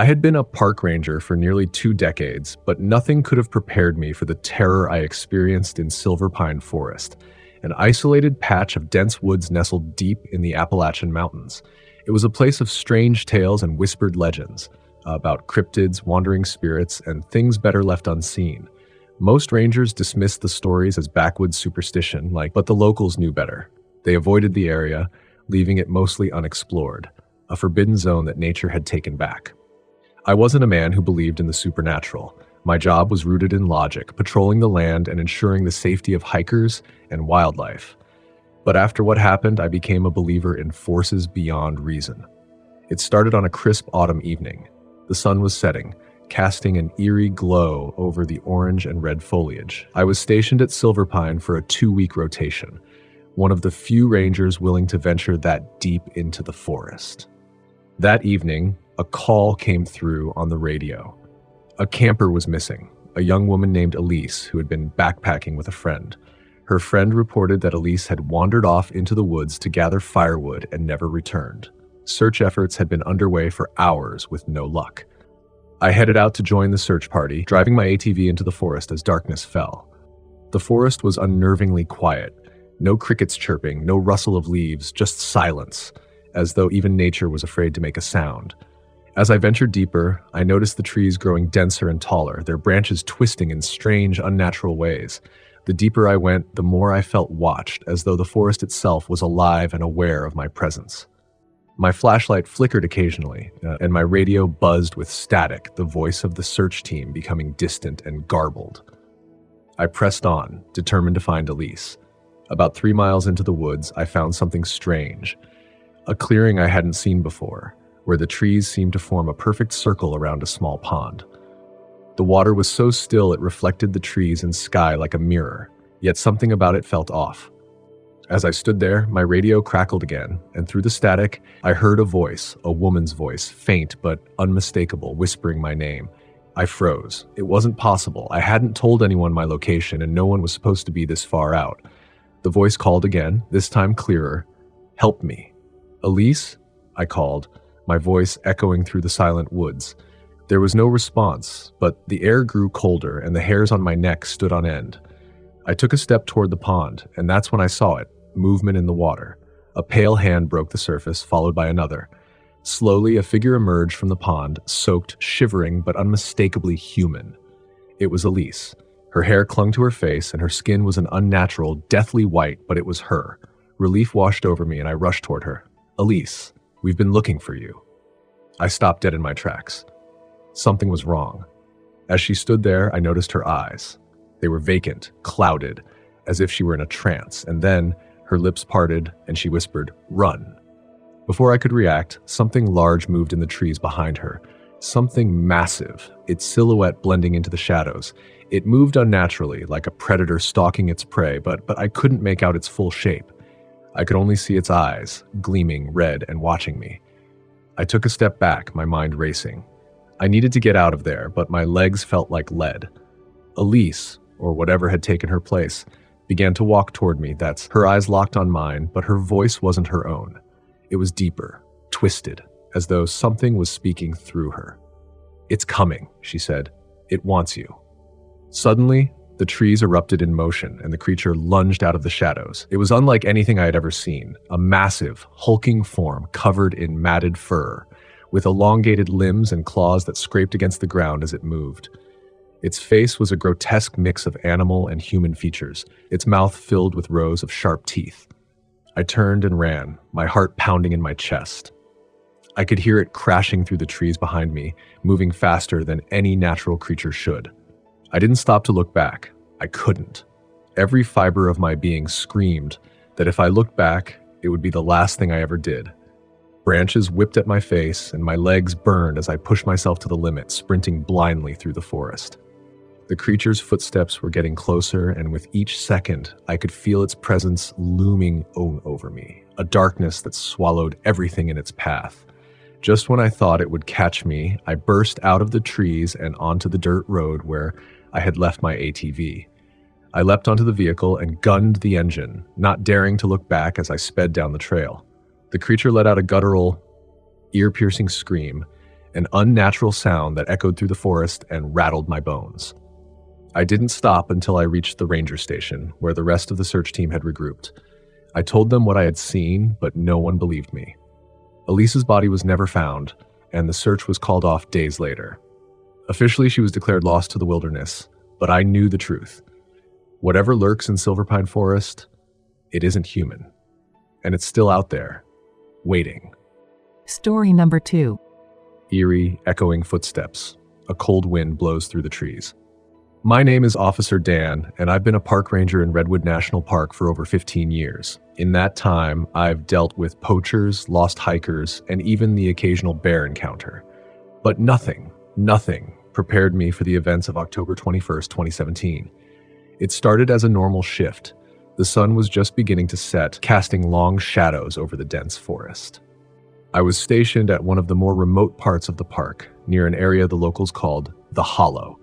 I had been a park ranger for nearly two decades, but nothing could have prepared me for the terror I experienced in Silver Pine Forest, an isolated patch of dense woods nestled deep in the Appalachian Mountains. It was a place of strange tales and whispered legends about cryptids, wandering spirits, and things better left unseen. Most rangers dismissed the stories as backwoods superstition, like, but the locals knew better. They avoided the area, leaving it mostly unexplored, a forbidden zone that nature had taken back. I wasn't a man who believed in the supernatural. My job was rooted in logic, patrolling the land and ensuring the safety of hikers and wildlife. But after what happened, I became a believer in forces beyond reason. It started on a crisp autumn evening. The sun was setting, casting an eerie glow over the orange and red foliage. I was stationed at Silver Pine for a two week rotation, one of the few rangers willing to venture that deep into the forest. That evening, a call came through on the radio. A camper was missing, a young woman named Elise who had been backpacking with a friend. Her friend reported that Elise had wandered off into the woods to gather firewood and never returned. Search efforts had been underway for hours with no luck. I headed out to join the search party, driving my ATV into the forest as darkness fell. The forest was unnervingly quiet. No crickets chirping, no rustle of leaves, just silence, as though even nature was afraid to make a sound. As I ventured deeper, I noticed the trees growing denser and taller, their branches twisting in strange, unnatural ways. The deeper I went, the more I felt watched, as though the forest itself was alive and aware of my presence. My flashlight flickered occasionally, uh, and my radio buzzed with static, the voice of the search team becoming distant and garbled. I pressed on, determined to find Elise. About three miles into the woods, I found something strange a clearing I hadn't seen before where the trees seemed to form a perfect circle around a small pond. The water was so still it reflected the trees and sky like a mirror, yet something about it felt off. As I stood there, my radio crackled again, and through the static, I heard a voice, a woman's voice, faint but unmistakable, whispering my name. I froze. It wasn't possible. I hadn't told anyone my location, and no one was supposed to be this far out. The voice called again, this time clearer. Help me. Elise? I called, my voice echoing through the silent woods. There was no response, but the air grew colder and the hairs on my neck stood on end. I took a step toward the pond, and that's when I saw it movement in the water. A pale hand broke the surface, followed by another. Slowly, a figure emerged from the pond, soaked, shivering, but unmistakably human. It was Elise. Her hair clung to her face, and her skin was an unnatural, deathly white, but it was her. Relief washed over me, and I rushed toward her. Elise. We've been looking for you. I stopped dead in my tracks. Something was wrong. As she stood there, I noticed her eyes. They were vacant, clouded, as if she were in a trance, and then her lips parted and she whispered, Run. Before I could react, something large moved in the trees behind her. Something massive, its silhouette blending into the shadows. It moved unnaturally, like a predator stalking its prey, but, but I couldn't make out its full shape. I could only see its eyes, gleaming red and watching me. I took a step back, my mind racing. I needed to get out of there, but my legs felt like lead. Elise, or whatever had taken her place, began to walk toward me. That's her eyes locked on mine, but her voice wasn't her own. It was deeper, twisted, as though something was speaking through her. It's coming, she said. It wants you. Suddenly, the trees erupted in motion, and the creature lunged out of the shadows. It was unlike anything I had ever seen a massive, hulking form covered in matted fur, with elongated limbs and claws that scraped against the ground as it moved. Its face was a grotesque mix of animal and human features, its mouth filled with rows of sharp teeth. I turned and ran, my heart pounding in my chest. I could hear it crashing through the trees behind me, moving faster than any natural creature should. I didn't stop to look back. I couldn't. Every fiber of my being screamed that if I looked back, it would be the last thing I ever did. Branches whipped at my face, and my legs burned as I pushed myself to the limit, sprinting blindly through the forest. The creature's footsteps were getting closer, and with each second, I could feel its presence looming over me, a darkness that swallowed everything in its path. Just when I thought it would catch me, I burst out of the trees and onto the dirt road where I had left my ATV. I leapt onto the vehicle and gunned the engine, not daring to look back as I sped down the trail. The creature let out a guttural, ear piercing scream, an unnatural sound that echoed through the forest and rattled my bones. I didn't stop until I reached the ranger station, where the rest of the search team had regrouped. I told them what I had seen, but no one believed me. Elise's body was never found, and the search was called off days later. Officially, she was declared lost to the wilderness, but I knew the truth. Whatever lurks in Silver Pine Forest, it isn't human. And it's still out there, waiting. Story number two Eerie, echoing footsteps. A cold wind blows through the trees. My name is Officer Dan, and I've been a park ranger in Redwood National Park for over 15 years. In that time, I've dealt with poachers, lost hikers, and even the occasional bear encounter. But nothing, nothing prepared me for the events of October 21st, 2017. It started as a normal shift. The sun was just beginning to set, casting long shadows over the dense forest. I was stationed at one of the more remote parts of the park, near an area the locals called the Hollow.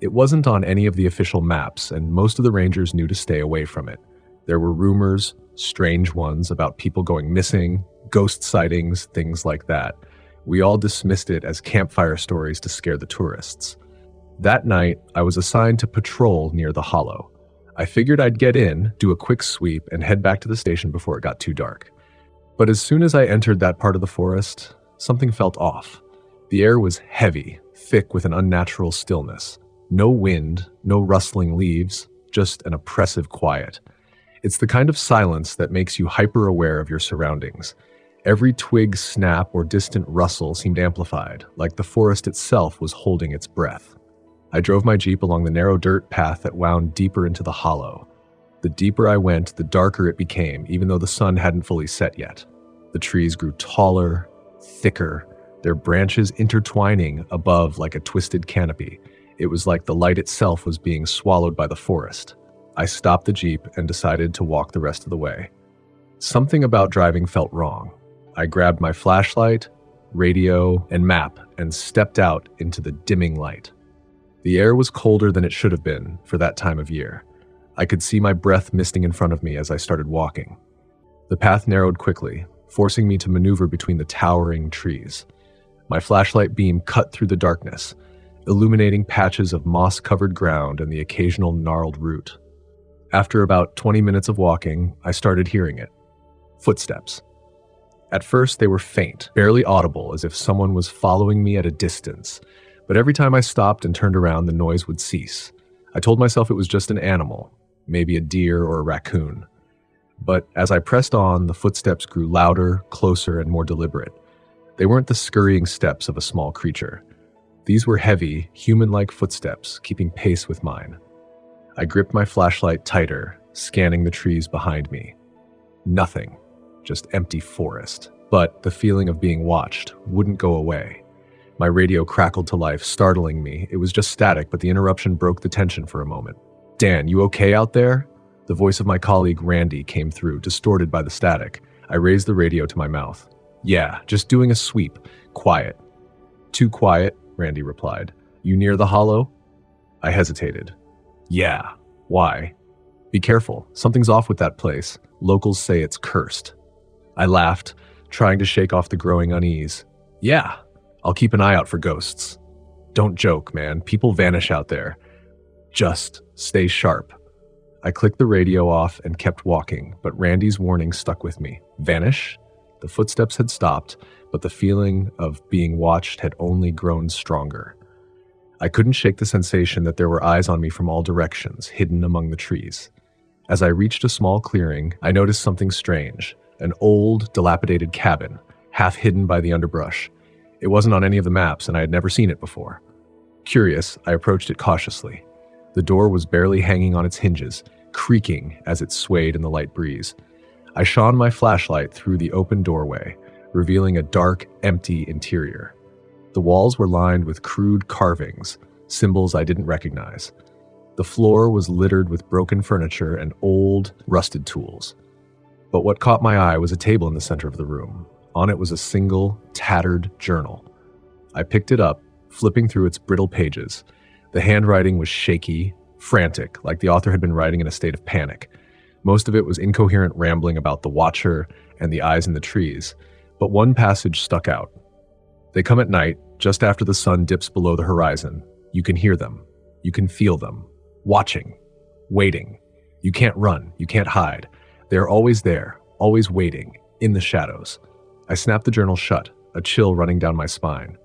It wasn't on any of the official maps, and most of the rangers knew to stay away from it. There were rumors, strange ones, about people going missing, ghost sightings, things like that. We all dismissed it as campfire stories to scare the tourists. That night, I was assigned to patrol near the hollow. I figured I'd get in, do a quick sweep, and head back to the station before it got too dark. But as soon as I entered that part of the forest, something felt off. The air was heavy, thick with an unnatural stillness. No wind, no rustling leaves, just an oppressive quiet. It's the kind of silence that makes you hyper aware of your surroundings. Every twig snap or distant rustle seemed amplified, like the forest itself was holding its breath. I drove my Jeep along the narrow dirt path that wound deeper into the hollow. The deeper I went, the darker it became, even though the sun hadn't fully set yet. The trees grew taller, thicker, their branches intertwining above like a twisted canopy. It was like the light itself was being swallowed by the forest. I stopped the Jeep and decided to walk the rest of the way. Something about driving felt wrong. I grabbed my flashlight, radio, and map and stepped out into the dimming light. The air was colder than it should have been for that time of year. I could see my breath misting in front of me as I started walking. The path narrowed quickly, forcing me to maneuver between the towering trees. My flashlight beam cut through the darkness, illuminating patches of moss covered ground and the occasional gnarled root. After about 20 minutes of walking, I started hearing it footsteps. At first, they were faint, barely audible, as if someone was following me at a distance. But every time I stopped and turned around, the noise would cease. I told myself it was just an animal, maybe a deer or a raccoon. But as I pressed on, the footsteps grew louder, closer, and more deliberate. They weren't the scurrying steps of a small creature. These were heavy, human like footsteps, keeping pace with mine. I gripped my flashlight tighter, scanning the trees behind me. Nothing, just empty forest. But the feeling of being watched wouldn't go away. My radio crackled to life, startling me. It was just static, but the interruption broke the tension for a moment. Dan, you okay out there? The voice of my colleague Randy came through, distorted by the static. I raised the radio to my mouth. Yeah, just doing a sweep. Quiet. Too quiet, Randy replied. You near the hollow? I hesitated. Yeah. Why? Be careful. Something's off with that place. Locals say it's cursed. I laughed, trying to shake off the growing unease. Yeah, I'll keep an eye out for ghosts. Don't joke, man. People vanish out there. Just stay sharp. I clicked the radio off and kept walking, but Randy's warning stuck with me. Vanish? The footsteps had stopped, but the feeling of being watched had only grown stronger. I couldn't shake the sensation that there were eyes on me from all directions, hidden among the trees. As I reached a small clearing, I noticed something strange an old, dilapidated cabin, half hidden by the underbrush. It wasn't on any of the maps, and I had never seen it before. Curious, I approached it cautiously. The door was barely hanging on its hinges, creaking as it swayed in the light breeze. I shone my flashlight through the open doorway, revealing a dark, empty interior. The walls were lined with crude carvings, symbols I didn't recognize. The floor was littered with broken furniture and old, rusted tools. But what caught my eye was a table in the center of the room. On it was a single, tattered journal. I picked it up, flipping through its brittle pages. The handwriting was shaky, frantic, like the author had been writing in a state of panic. Most of it was incoherent rambling about the Watcher and the eyes in the trees, but one passage stuck out. They come at night, just after the sun dips below the horizon. You can hear them. You can feel them. Watching. Waiting. You can't run. You can't hide. They are always there, always waiting, in the shadows. I snapped the journal shut, a chill running down my spine.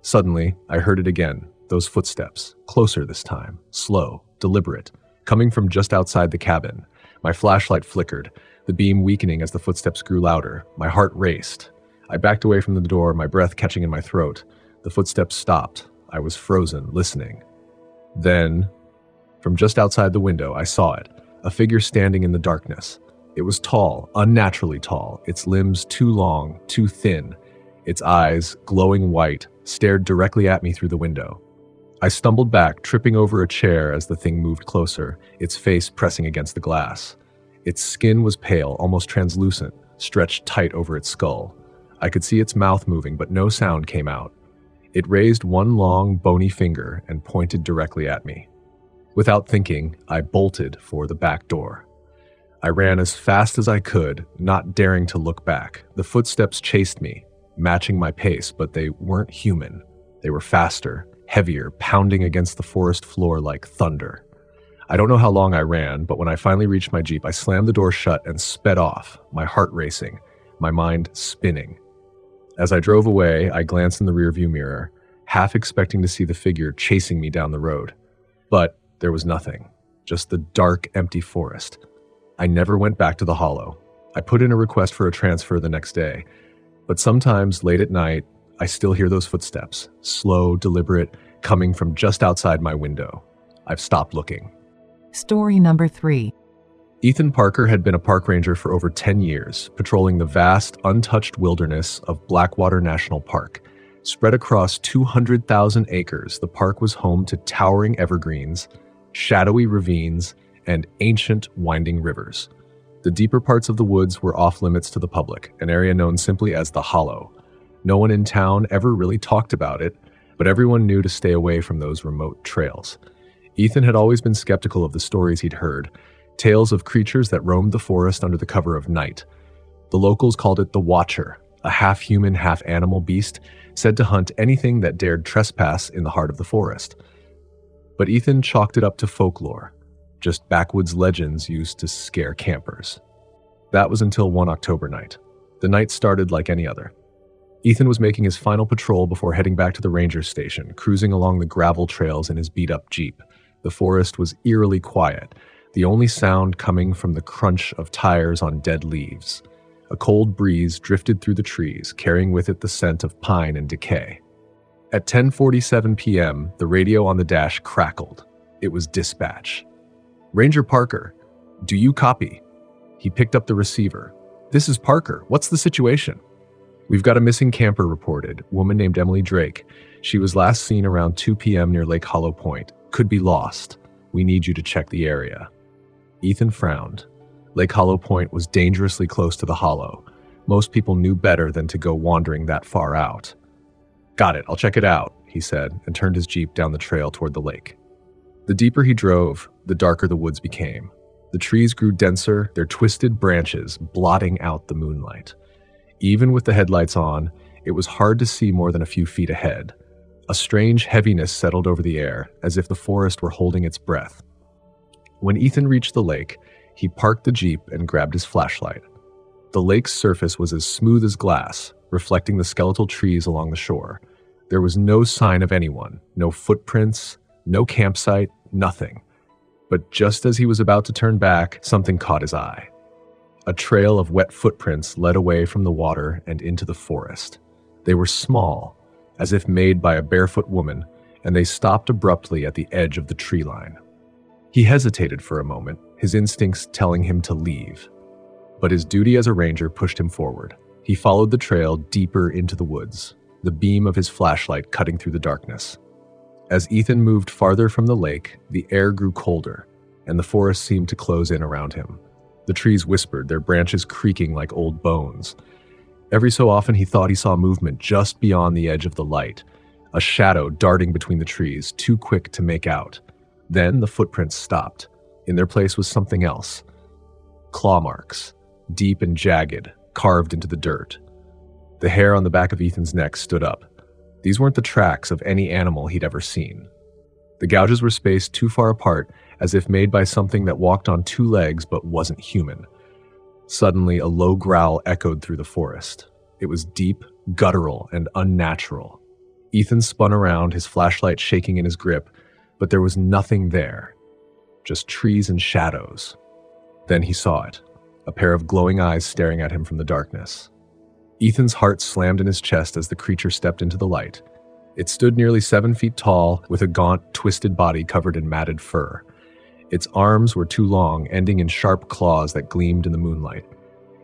Suddenly, I heard it again, those footsteps, closer this time, slow, deliberate, coming from just outside the cabin. My flashlight flickered, the beam weakening as the footsteps grew louder. My heart raced. I backed away from the door, my breath catching in my throat. The footsteps stopped. I was frozen, listening. Then, from just outside the window, I saw it a figure standing in the darkness. It was tall, unnaturally tall, its limbs too long, too thin. Its eyes, glowing white, stared directly at me through the window. I stumbled back, tripping over a chair as the thing moved closer, its face pressing against the glass. Its skin was pale, almost translucent, stretched tight over its skull. I could see its mouth moving, but no sound came out. It raised one long, bony finger and pointed directly at me. Without thinking, I bolted for the back door. I ran as fast as I could, not daring to look back. The footsteps chased me, matching my pace, but they weren't human. They were faster, heavier, pounding against the forest floor like thunder. I don't know how long I ran, but when I finally reached my Jeep, I slammed the door shut and sped off, my heart racing, my mind spinning. As I drove away, I glanced in the rearview mirror, half expecting to see the figure chasing me down the road. But there was nothing, just the dark, empty forest. I never went back to the hollow. I put in a request for a transfer the next day, but sometimes late at night, I still hear those footsteps, slow, deliberate, coming from just outside my window. I've stopped looking. Story number three. Ethan Parker had been a park ranger for over 10 years, patrolling the vast, untouched wilderness of Blackwater National Park. Spread across 200,000 acres, the park was home to towering evergreens, shadowy ravines, and ancient winding rivers. The deeper parts of the woods were off limits to the public, an area known simply as the Hollow. No one in town ever really talked about it, but everyone knew to stay away from those remote trails. Ethan had always been skeptical of the stories he'd heard tales of creatures that roamed the forest under the cover of night. The locals called it the Watcher, a half human, half animal beast said to hunt anything that dared trespass in the heart of the forest. But Ethan chalked it up to folklore, just backwoods legends used to scare campers. That was until one October night. The night started like any other. Ethan was making his final patrol before heading back to the ranger station, cruising along the gravel trails in his beat up Jeep. The forest was eerily quiet, the only sound coming from the crunch of tires on dead leaves. A cold breeze drifted through the trees, carrying with it the scent of pine and decay. At 10:47 p.m., the radio on the dash crackled. It was dispatch. Ranger Parker, do you copy? He picked up the receiver. This is Parker. What's the situation? We've got a missing camper reported, woman named Emily Drake. She was last seen around 2 p.m. near Lake Hollow Point. Could be lost. We need you to check the area. Ethan frowned. Lake Hollow Point was dangerously close to the hollow. Most people knew better than to go wandering that far out. Got it, I'll check it out, he said, and turned his Jeep down the trail toward the lake. The deeper he drove, the darker the woods became. The trees grew denser, their twisted branches blotting out the moonlight. Even with the headlights on, it was hard to see more than a few feet ahead. A strange heaviness settled over the air, as if the forest were holding its breath. When Ethan reached the lake, he parked the Jeep and grabbed his flashlight. The lake's surface was as smooth as glass, reflecting the skeletal trees along the shore. There was no sign of anyone, no footprints, no campsite, nothing. But just as he was about to turn back, something caught his eye. A trail of wet footprints led away from the water and into the forest. They were small, as if made by a barefoot woman, and they stopped abruptly at the edge of the tree line. He hesitated for a moment, his instincts telling him to leave. But his duty as a ranger pushed him forward. He followed the trail deeper into the woods, the beam of his flashlight cutting through the darkness. As Ethan moved farther from the lake, the air grew colder, and the forest seemed to close in around him. The trees whispered, their branches creaking like old bones. Every so often, he thought he saw movement just beyond the edge of the light, a shadow darting between the trees, too quick to make out. Then the footprints stopped. In their place was something else claw marks, deep and jagged, carved into the dirt. The hair on the back of Ethan's neck stood up. These weren't the tracks of any animal he'd ever seen. The gouges were spaced too far apart, as if made by something that walked on two legs but wasn't human. Suddenly, a low growl echoed through the forest. It was deep, guttural, and unnatural. Ethan spun around, his flashlight shaking in his grip, but there was nothing there. Just trees and shadows. Then he saw it a pair of glowing eyes staring at him from the darkness. Ethan's heart slammed in his chest as the creature stepped into the light. It stood nearly seven feet tall, with a gaunt, twisted body covered in matted fur. Its arms were too long, ending in sharp claws that gleamed in the moonlight.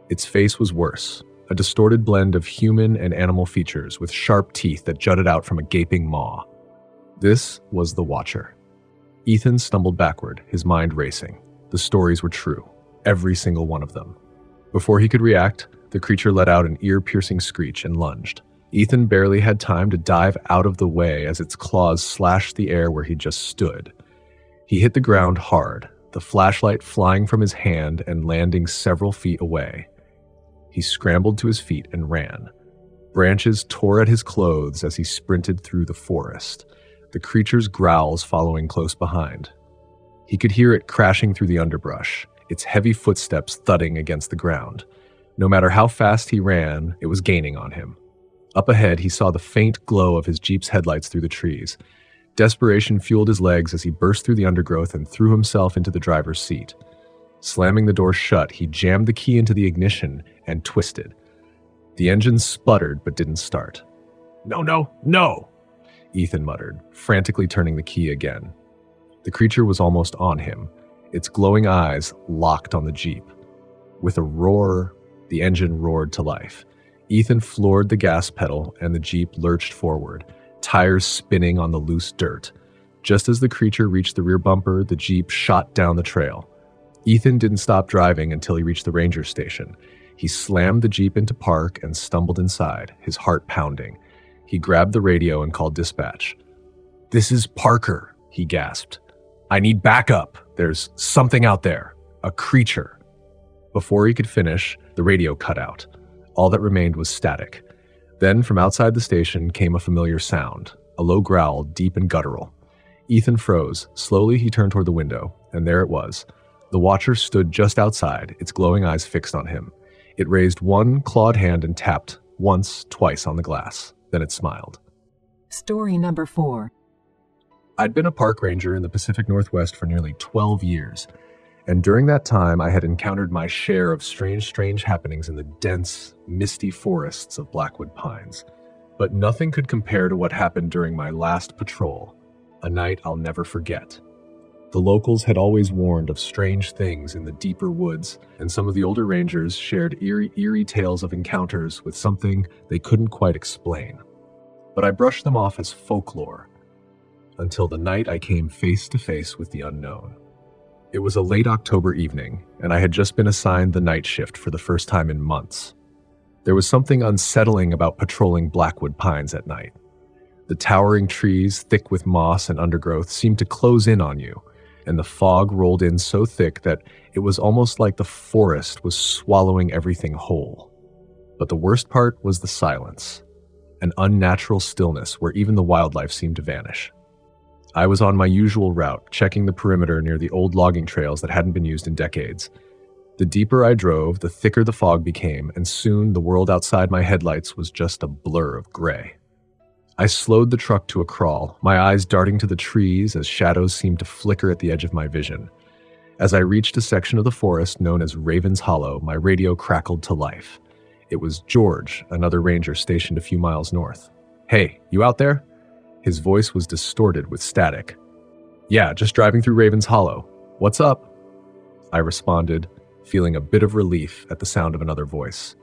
Its face was worse, a distorted blend of human and animal features with sharp teeth that jutted out from a gaping maw. This was the Watcher. Ethan stumbled backward, his mind racing. The stories were true, every single one of them. Before he could react, the creature let out an ear piercing screech and lunged. Ethan barely had time to dive out of the way as its claws slashed the air where he just stood. He hit the ground hard, the flashlight flying from his hand and landing several feet away. He scrambled to his feet and ran. Branches tore at his clothes as he sprinted through the forest, the creature's growls following close behind. He could hear it crashing through the underbrush, its heavy footsteps thudding against the ground. No matter how fast he ran, it was gaining on him. Up ahead, he saw the faint glow of his Jeep's headlights through the trees. Desperation fueled his legs as he burst through the undergrowth and threw himself into the driver's seat. Slamming the door shut, he jammed the key into the ignition and twisted. The engine sputtered but didn't start. No, no, no! Ethan muttered, frantically turning the key again. The creature was almost on him, its glowing eyes locked on the Jeep. With a roar, the engine roared to life. Ethan floored the gas pedal and the Jeep lurched forward, tires spinning on the loose dirt. Just as the creature reached the rear bumper, the Jeep shot down the trail. Ethan didn't stop driving until he reached the ranger station. He slammed the Jeep into park and stumbled inside, his heart pounding. He grabbed the radio and called dispatch. This is Parker, he gasped. I need backup. There's something out there. A creature. Before he could finish, the radio cut out. All that remained was static. Then, from outside the station, came a familiar sound a low growl, deep and guttural. Ethan froze. Slowly, he turned toward the window, and there it was. The watcher stood just outside, its glowing eyes fixed on him. It raised one clawed hand and tapped once, twice on the glass. Then it smiled. Story number four. I'd been a park ranger in the Pacific Northwest for nearly 12 years and during that time, I had encountered my share of strange, strange happenings in the dense, misty forests of Blackwood Pines. But nothing could compare to what happened during my last patrol, a night I'll never forget. The locals had always warned of strange things in the deeper woods, and some of the older rangers shared eerie, eerie tales of encounters with something they couldn't quite explain. But I brushed them off as folklore until the night I came face to face with the unknown. It was a late October evening, and I had just been assigned the night shift for the first time in months. There was something unsettling about patrolling Blackwood Pines at night. The towering trees, thick with moss and undergrowth, seemed to close in on you, and the fog rolled in so thick that it was almost like the forest was swallowing everything whole. But the worst part was the silence an unnatural stillness where even the wildlife seemed to vanish. I was on my usual route, checking the perimeter near the old logging trails that hadn't been used in decades. The deeper I drove, the thicker the fog became, and soon the world outside my headlights was just a blur of gray. I slowed the truck to a crawl, my eyes darting to the trees as shadows seemed to flicker at the edge of my vision. As I reached a section of the forest known as Raven's Hollow, my radio crackled to life. It was George, another ranger stationed a few miles north. Hey, you out there? His voice was distorted with static. Yeah, just driving through Raven's Hollow. What's up? I responded, feeling a bit of relief at the sound of another voice.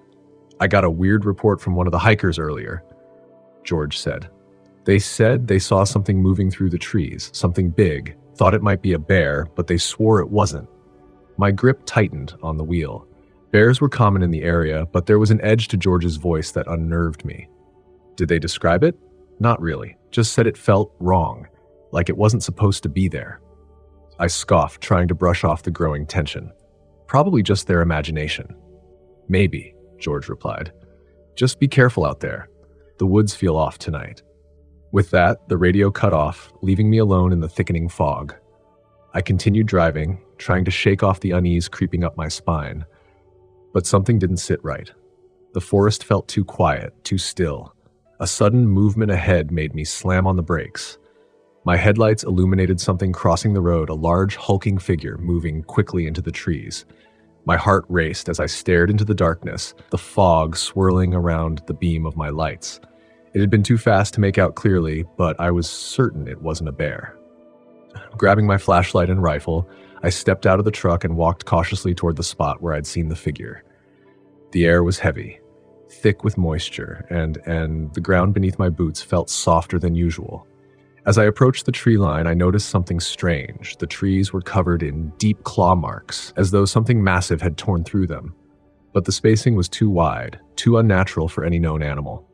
I got a weird report from one of the hikers earlier, George said. They said they saw something moving through the trees, something big, thought it might be a bear, but they swore it wasn't. My grip tightened on the wheel. Bears were common in the area, but there was an edge to George's voice that unnerved me. Did they describe it? Not really, just said it felt wrong, like it wasn't supposed to be there. I scoffed, trying to brush off the growing tension. Probably just their imagination. Maybe, George replied. Just be careful out there. The woods feel off tonight. With that, the radio cut off, leaving me alone in the thickening fog. I continued driving, trying to shake off the unease creeping up my spine. But something didn't sit right. The forest felt too quiet, too still. A sudden movement ahead made me slam on the brakes. My headlights illuminated something crossing the road, a large, hulking figure moving quickly into the trees. My heart raced as I stared into the darkness, the fog swirling around the beam of my lights. It had been too fast to make out clearly, but I was certain it wasn't a bear. Grabbing my flashlight and rifle, I stepped out of the truck and walked cautiously toward the spot where I'd seen the figure. The air was heavy, thick with moisture, and, and the ground beneath my boots felt softer than usual. As I approached the tree line, I noticed something strange. The trees were covered in deep claw marks, as though something massive had torn through them. But the spacing was too wide, too unnatural for any known animal.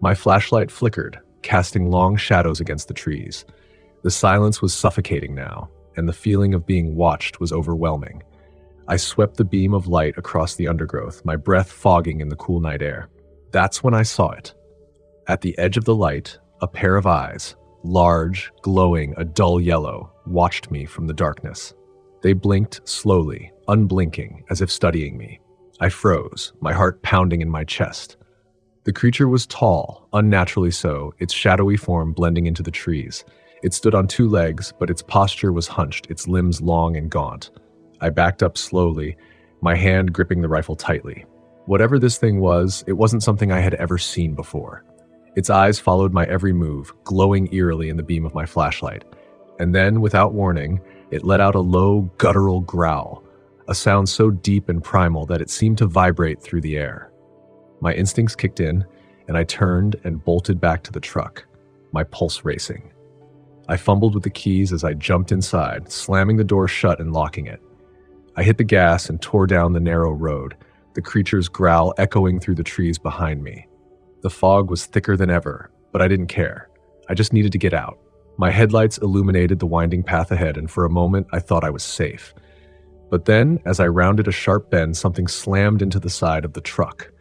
My flashlight flickered, casting long shadows against the trees. The silence was suffocating now, and the feeling of being watched was overwhelming. I swept the beam of light across the undergrowth, my breath fogging in the cool night air. That's when I saw it. At the edge of the light, a pair of eyes, large, glowing, a dull yellow, watched me from the darkness. They blinked slowly, unblinking, as if studying me. I froze, my heart pounding in my chest. The creature was tall, unnaturally so, its shadowy form blending into the trees. It stood on two legs, but its posture was hunched, its limbs long and gaunt. I backed up slowly, my hand gripping the rifle tightly. Whatever this thing was, it wasn't something I had ever seen before. Its eyes followed my every move, glowing eerily in the beam of my flashlight. And then, without warning, it let out a low, guttural growl, a sound so deep and primal that it seemed to vibrate through the air. My instincts kicked in, and I turned and bolted back to the truck, my pulse racing. I fumbled with the keys as I jumped inside, slamming the door shut and locking it. I hit the gas and tore down the narrow road, the creature's growl echoing through the trees behind me. The fog was thicker than ever, but I didn't care. I just needed to get out. My headlights illuminated the winding path ahead, and for a moment I thought I was safe. But then, as I rounded a sharp bend, something slammed into the side of the truck.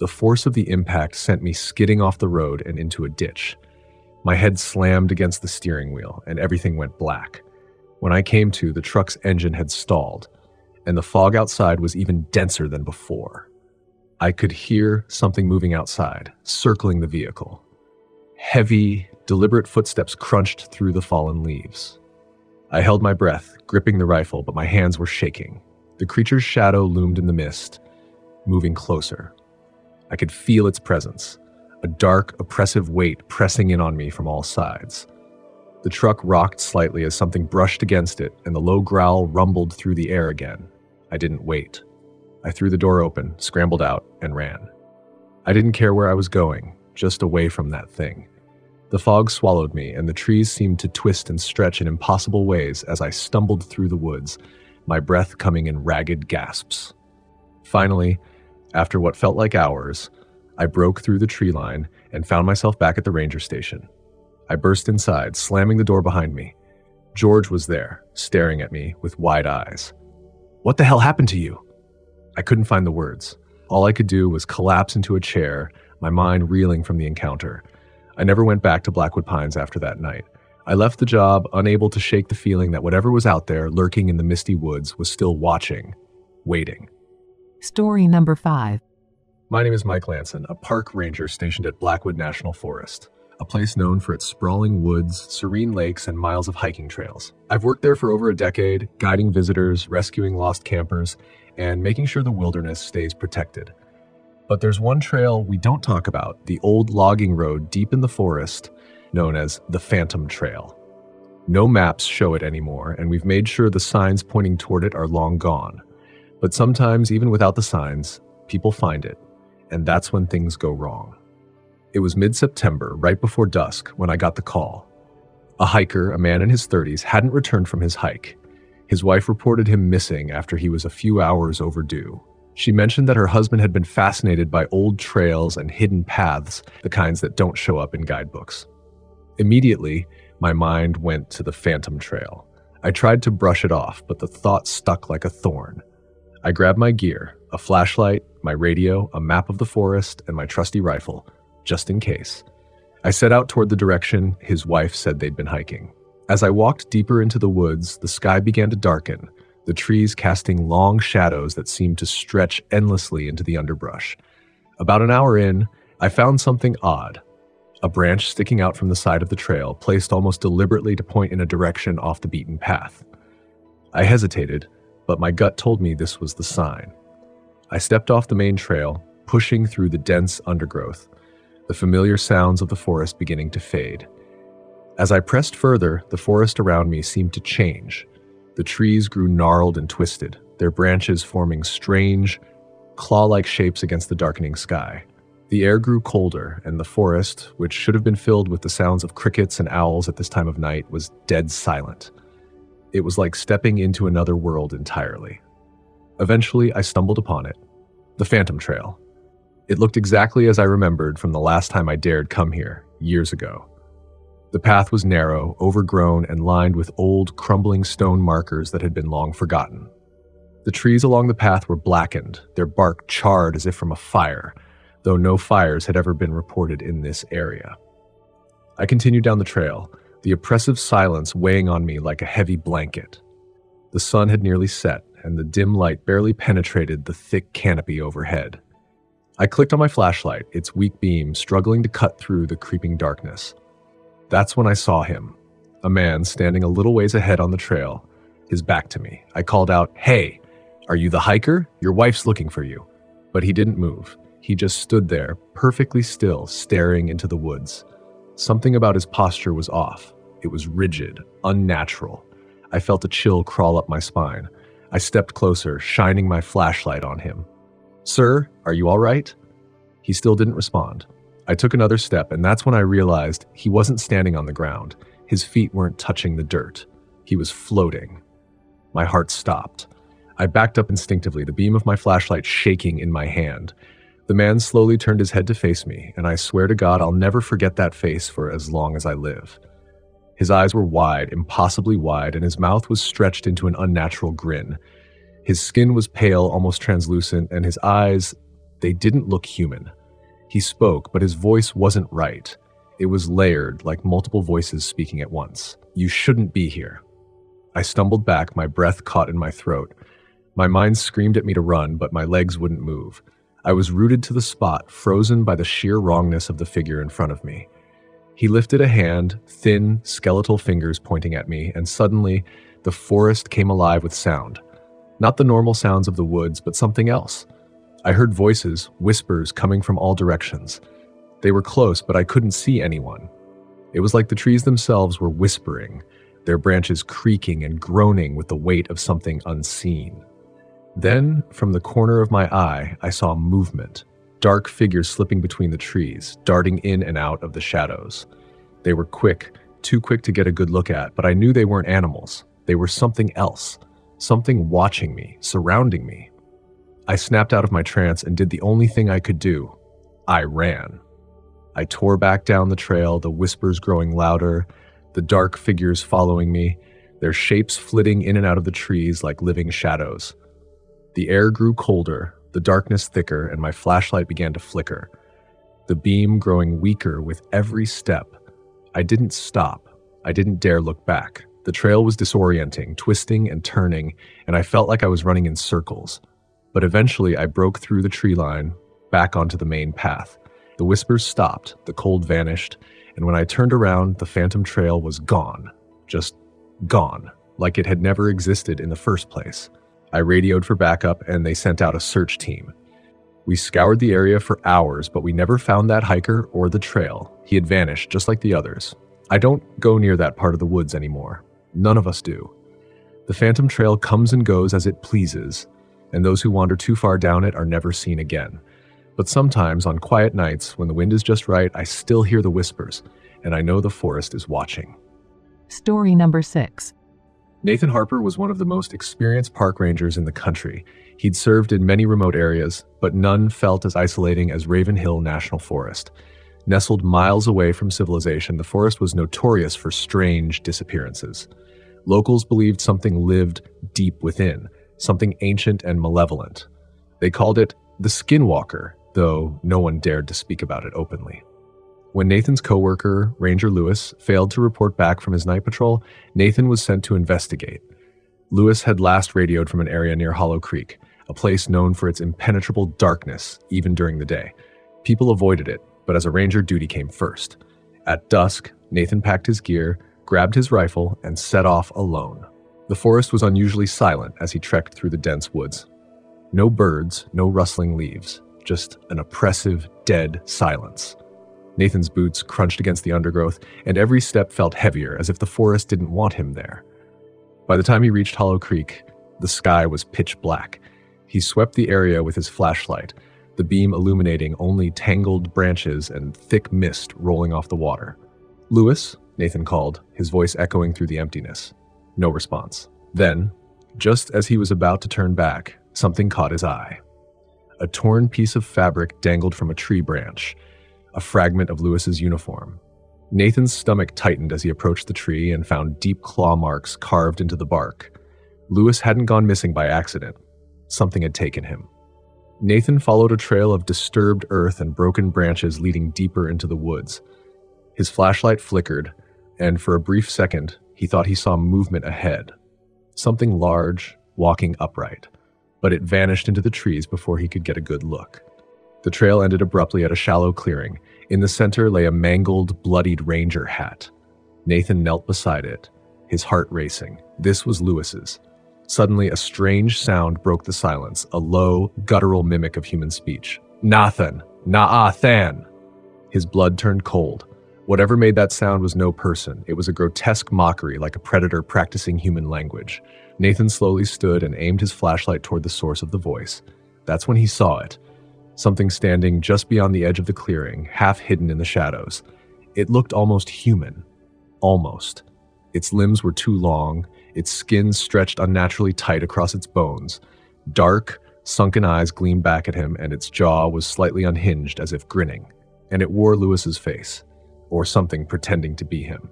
The force of the impact sent me skidding off the road and into a ditch. My head slammed against the steering wheel, and everything went black. When I came to, the truck's engine had stalled, and the fog outside was even denser than before. I could hear something moving outside, circling the vehicle. Heavy, deliberate footsteps crunched through the fallen leaves. I held my breath, gripping the rifle, but my hands were shaking. The creature's shadow loomed in the mist, moving closer. I could feel its presence, a dark, oppressive weight pressing in on me from all sides. The truck rocked slightly as something brushed against it, and the low growl rumbled through the air again. I didn't wait. I threw the door open, scrambled out, and ran. I didn't care where I was going, just away from that thing. The fog swallowed me, and the trees seemed to twist and stretch in impossible ways as I stumbled through the woods, my breath coming in ragged gasps. Finally, after what felt like hours, I broke through the tree line and found myself back at the ranger station. I burst inside, slamming the door behind me. George was there, staring at me with wide eyes. What the hell happened to you? I couldn't find the words. All I could do was collapse into a chair, my mind reeling from the encounter. I never went back to Blackwood Pines after that night. I left the job unable to shake the feeling that whatever was out there lurking in the misty woods was still watching, waiting. Story number five. My name is Mike Lanson, a park ranger stationed at Blackwood National Forest, a place known for its sprawling woods, serene lakes, and miles of hiking trails. I've worked there for over a decade, guiding visitors, rescuing lost campers, and making sure the wilderness stays protected. But there's one trail we don't talk about the old logging road deep in the forest, known as the Phantom Trail. No maps show it anymore, and we've made sure the signs pointing toward it are long gone. But sometimes, even without the signs, people find it and that's when things go wrong. It was mid September, right before dusk, when I got the call. A hiker, a man in his 30s, hadn't returned from his hike. His wife reported him missing after he was a few hours overdue. She mentioned that her husband had been fascinated by old trails and hidden paths, the kinds that don't show up in guidebooks. Immediately, my mind went to the Phantom Trail. I tried to brush it off, but the thought stuck like a thorn. I grabbed my gear, a flashlight, my radio, a map of the forest, and my trusty rifle, just in case. I set out toward the direction his wife said they'd been hiking. As I walked deeper into the woods, the sky began to darken, the trees casting long shadows that seemed to stretch endlessly into the underbrush. About an hour in, I found something odd a branch sticking out from the side of the trail, placed almost deliberately to point in a direction off the beaten path. I hesitated, but my gut told me this was the sign. I stepped off the main trail, pushing through the dense undergrowth, the familiar sounds of the forest beginning to fade. As I pressed further, the forest around me seemed to change. The trees grew gnarled and twisted, their branches forming strange, claw like shapes against the darkening sky. The air grew colder, and the forest, which should have been filled with the sounds of crickets and owls at this time of night, was dead silent. It was like stepping into another world entirely. Eventually, I stumbled upon it the Phantom Trail. It looked exactly as I remembered from the last time I dared come here, years ago. The path was narrow, overgrown, and lined with old, crumbling stone markers that had been long forgotten. The trees along the path were blackened, their bark charred as if from a fire, though no fires had ever been reported in this area. I continued down the trail, the oppressive silence weighing on me like a heavy blanket. The sun had nearly set, and the dim light barely penetrated the thick canopy overhead. I clicked on my flashlight, its weak beam struggling to cut through the creeping darkness. That's when I saw him, a man standing a little ways ahead on the trail, his back to me. I called out, Hey, are you the hiker? Your wife's looking for you. But he didn't move. He just stood there, perfectly still, staring into the woods. Something about his posture was off. It was rigid, unnatural. I felt a chill crawl up my spine. I stepped closer, shining my flashlight on him. Sir, are you all right? He still didn't respond. I took another step, and that's when I realized he wasn't standing on the ground. His feet weren't touching the dirt. He was floating. My heart stopped. I backed up instinctively, the beam of my flashlight shaking in my hand. The man slowly turned his head to face me, and I swear to God I'll never forget that face for as long as I live. His eyes were wide, impossibly wide, and his mouth was stretched into an unnatural grin. His skin was pale, almost translucent, and his eyes, they didn't look human. He spoke, but his voice wasn't right. It was layered, like multiple voices speaking at once. You shouldn't be here. I stumbled back, my breath caught in my throat. My mind screamed at me to run, but my legs wouldn't move. I was rooted to the spot, frozen by the sheer wrongness of the figure in front of me. He lifted a hand, thin, skeletal fingers pointing at me, and suddenly the forest came alive with sound. Not the normal sounds of the woods, but something else. I heard voices, whispers coming from all directions. They were close, but I couldn't see anyone. It was like the trees themselves were whispering, their branches creaking and groaning with the weight of something unseen. Then, from the corner of my eye, I saw movement dark figures slipping between the trees, darting in and out of the shadows. They were quick, too quick to get a good look at, but I knew they weren't animals. They were something else, something watching me, surrounding me. I snapped out of my trance and did the only thing I could do I ran. I tore back down the trail, the whispers growing louder, the dark figures following me, their shapes flitting in and out of the trees like living shadows. The air grew colder, the darkness thicker, and my flashlight began to flicker, the beam growing weaker with every step. I didn't stop. I didn't dare look back. The trail was disorienting, twisting and turning, and I felt like I was running in circles. But eventually, I broke through the tree line, back onto the main path. The whispers stopped, the cold vanished, and when I turned around, the phantom trail was gone. Just gone, like it had never existed in the first place. I radioed for backup and they sent out a search team. We scoured the area for hours, but we never found that hiker or the trail. He had vanished just like the others. I don't go near that part of the woods anymore. None of us do. The Phantom Trail comes and goes as it pleases, and those who wander too far down it are never seen again. But sometimes, on quiet nights, when the wind is just right, I still hear the whispers, and I know the forest is watching. Story number six Nathan Harper was one of the most experienced park rangers in the country. He'd served in many remote areas, but none felt as isolating as Raven Hill National Forest. Nestled miles away from civilization, the forest was notorious for strange disappearances. Locals believed something lived deep within, something ancient and malevolent. They called it the Skinwalker, though no one dared to speak about it openly. When Nathan's coworker, Ranger Lewis, failed to report back from his night patrol, Nathan was sent to investigate. Lewis had last radioed from an area near Hollow Creek, a place known for its impenetrable darkness even during the day. People avoided it, but as a ranger, duty came first. At dusk, Nathan packed his gear, grabbed his rifle, and set off alone. The forest was unusually silent as he trekked through the dense woods. No birds, no rustling leaves, just an oppressive, dead silence. Nathan's boots crunched against the undergrowth, and every step felt heavier as if the forest didn't want him there. By the time he reached Hollow Creek, the sky was pitch black. He swept the area with his flashlight, the beam illuminating only tangled branches and thick mist rolling off the water. Lewis, Nathan called, his voice echoing through the emptiness. No response. Then, just as he was about to turn back, something caught his eye. A torn piece of fabric dangled from a tree branch, a fragment of Lewis's uniform. Nathan's stomach tightened as he approached the tree and found deep claw marks carved into the bark. Lewis hadn't gone missing by accident. Something had taken him. Nathan followed a trail of disturbed earth and broken branches leading deeper into the woods. His flashlight flickered, and for a brief second, he thought he saw movement ahead. Something large, walking upright, but it vanished into the trees before he could get a good look. The trail ended abruptly at a shallow clearing. In the center lay a mangled, bloodied ranger hat. Nathan knelt beside it, his heart racing. This was Lewis's. Suddenly, a strange sound broke the silence, a low, guttural mimic of human speech. Nathan! Naathan! His blood turned cold. Whatever made that sound was no person. It was a grotesque mockery, like a predator practicing human language. Nathan slowly stood and aimed his flashlight toward the source of the voice. That's when he saw it something standing just beyond the edge of the clearing, half hidden in the shadows. It looked almost human. Almost. Its limbs were too long, its skin stretched unnaturally tight across its bones. Dark, sunken eyes gleamed back at him, and its jaw was slightly unhinged as if grinning. And it wore Lewis's face, or something pretending to be him.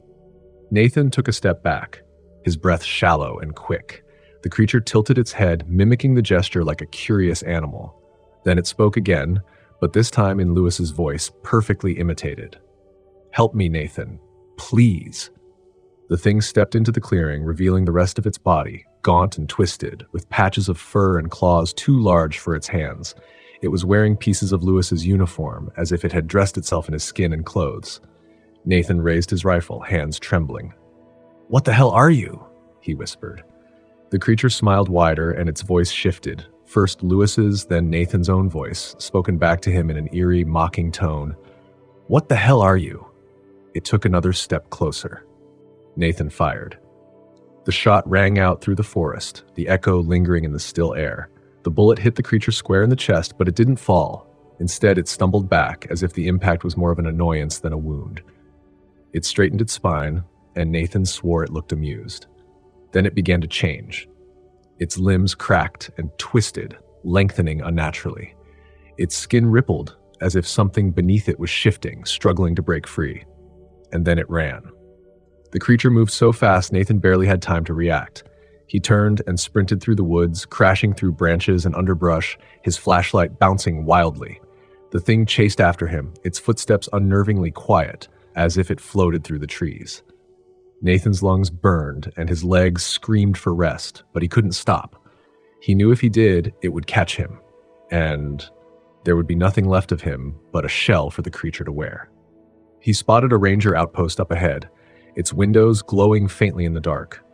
Nathan took a step back, his breath shallow and quick. The creature tilted its head, mimicking the gesture like a curious animal. Then it spoke again, but this time in Lewis's voice, perfectly imitated. Help me, Nathan. Please. The thing stepped into the clearing, revealing the rest of its body, gaunt and twisted, with patches of fur and claws too large for its hands. It was wearing pieces of Lewis's uniform, as if it had dressed itself in his skin and clothes. Nathan raised his rifle, hands trembling. What the hell are you? he whispered. The creature smiled wider, and its voice shifted, First Lewis's, then Nathan's own voice, spoken back to him in an eerie, mocking tone. What the hell are you? It took another step closer. Nathan fired. The shot rang out through the forest, the echo lingering in the still air. The bullet hit the creature square in the chest, but it didn't fall. Instead, it stumbled back as if the impact was more of an annoyance than a wound. It straightened its spine, and Nathan swore it looked amused. Then it began to change, its limbs cracked and twisted, lengthening unnaturally. Its skin rippled as if something beneath it was shifting, struggling to break free. And then it ran. The creature moved so fast Nathan barely had time to react. He turned and sprinted through the woods, crashing through branches and underbrush, his flashlight bouncing wildly. The thing chased after him, its footsteps unnervingly quiet, as if it floated through the trees. Nathan's lungs burned and his legs screamed for rest, but he couldn't stop. He knew if he did, it would catch him, and there would be nothing left of him but a shell for the creature to wear. He spotted a ranger outpost up ahead, its windows glowing faintly in the dark.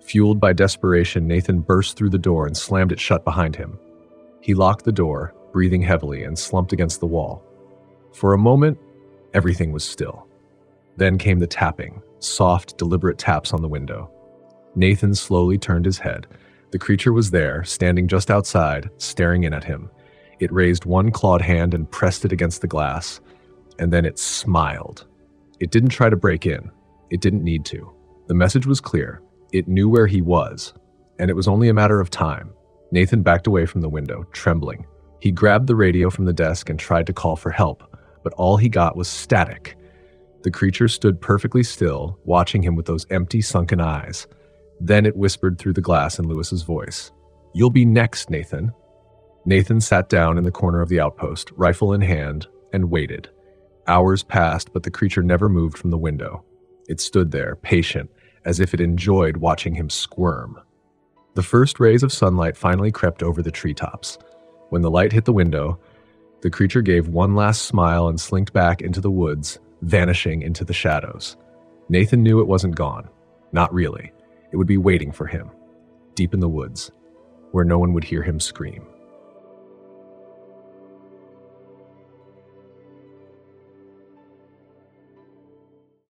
Fueled by desperation, Nathan burst through the door and slammed it shut behind him. He locked the door, breathing heavily, and slumped against the wall. For a moment, everything was still. Then came the tapping, soft, deliberate taps on the window. Nathan slowly turned his head. The creature was there, standing just outside, staring in at him. It raised one clawed hand and pressed it against the glass, and then it smiled. It didn't try to break in. It didn't need to. The message was clear. It knew where he was, and it was only a matter of time. Nathan backed away from the window, trembling. He grabbed the radio from the desk and tried to call for help, but all he got was static the creature stood perfectly still, watching him with those empty, sunken eyes. Then it whispered through the glass in Lewis's voice. You'll be next, Nathan. Nathan sat down in the corner of the outpost, rifle in hand, and waited. Hours passed, but the creature never moved from the window. It stood there, patient, as if it enjoyed watching him squirm. The first rays of sunlight finally crept over the treetops. When the light hit the window, the creature gave one last smile and slinked back into the woods, vanishing into the shadows. Nathan knew it wasn't gone. Not really. It would be waiting for him, deep in the woods, where no one would hear him scream.